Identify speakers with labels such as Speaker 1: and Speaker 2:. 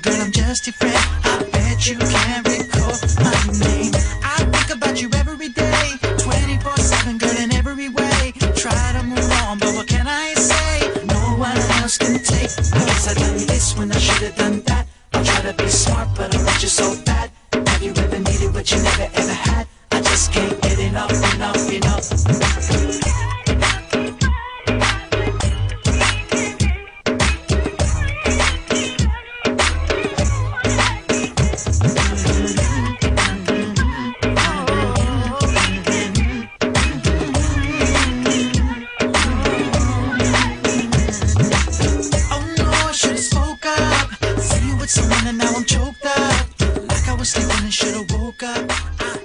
Speaker 1: trusty friend. I bet you can't recall my name. I think about you every day, 24 7, girl, in every way. Try to move on, but what can I say? No one else can take. I guess I done this when I should have done that. I try to be smart, but I want you so bad. And now I'm choked up. Like I was sleeping and should've woke up.